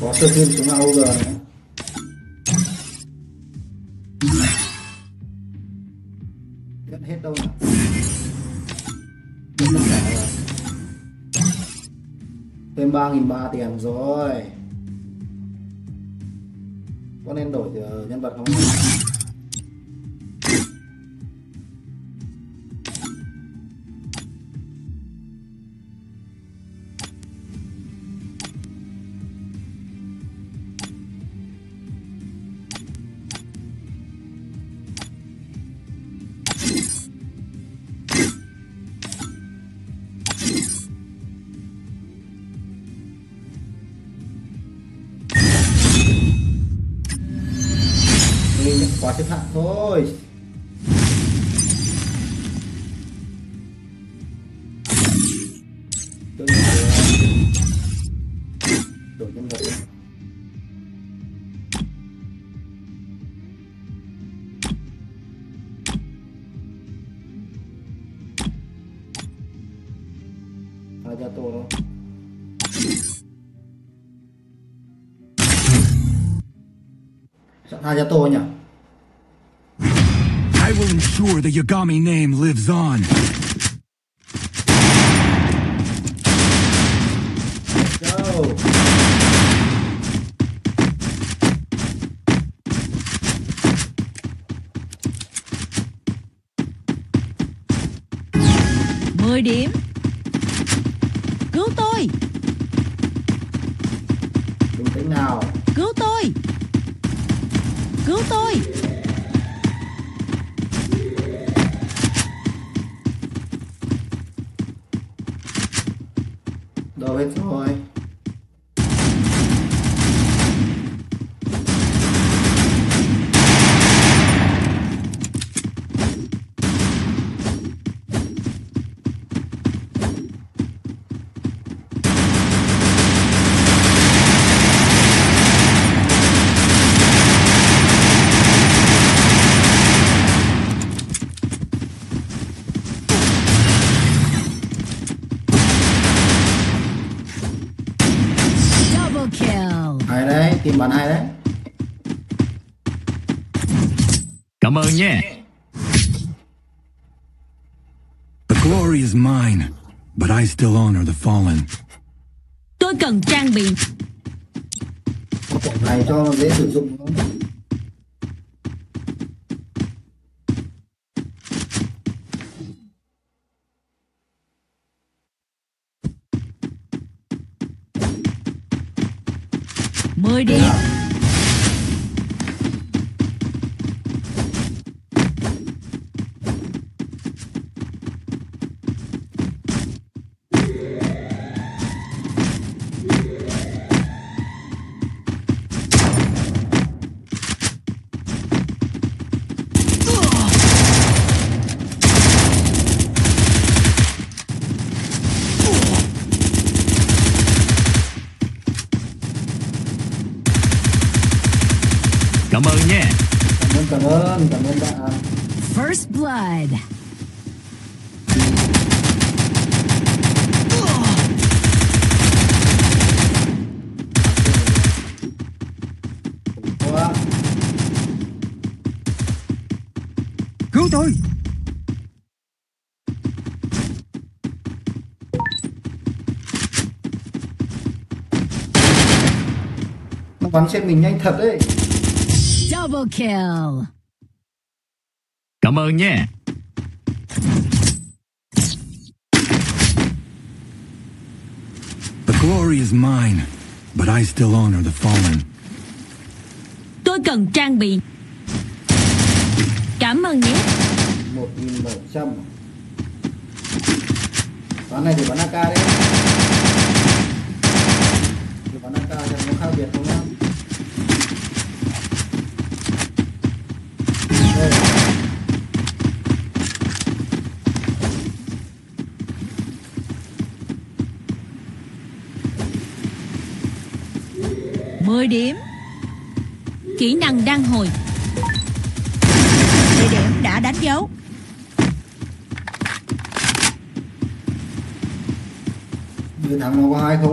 có sơ thêm chúng xuống AOG nữa vẫn hết đâu nào Hết cả rồi. thêm ba nghìn ba tiền rồi có nên đổi ờ, nhân vật không? Quá xếp hạng thôi. Tôi đổi nhân vật đi. Hayato chọn nhỉ? I will ensure the Yagami name lives on. go mười điểm Cứu tôi bình tĩnh nào Cứu tôi Cứu tôi đâu hết rồi Double kill hay đấy tìm bắn hay đấy Cảm ơn nha. The glory is mine, but I still honor the fallen. Tôi cần trang bị này cho nó dễ sử dụng thôi. Mười cảm ơn cảm ơn bạn First blood. Cứu tôi! nó bắn trên mình nhanh thật đấy Double kill. Cảm ơn nha. The glory is mine, but I still honor the fallen. Tôi cần trang bị. Cảm ơn nhé. Một nghìn bảy trăm. Ván này thì bắn AK đấy. Thì bắn AK thì nó khác biệt không? nhá 10 điểm Kỹ năng đang hồi. Địa điểm đã đánh dấu.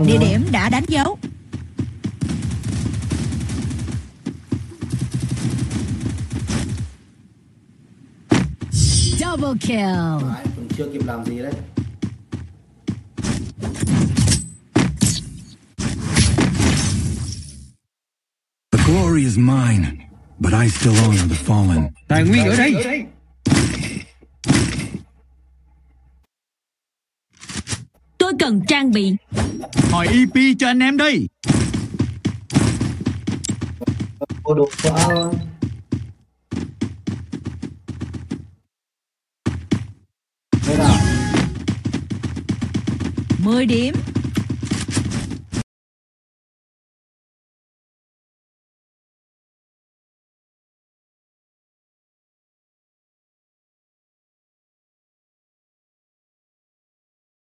Địa điểm đã đánh dấu. Double kill. Đấy, chưa kịp làm gì đấy. Mine, but I still honor the fallen. Tài nguyên ở đây. Tôi cần trang bị. Hỏi EP cho anh em đây. Cô đồ quá thôi Thế nào 10 điểm.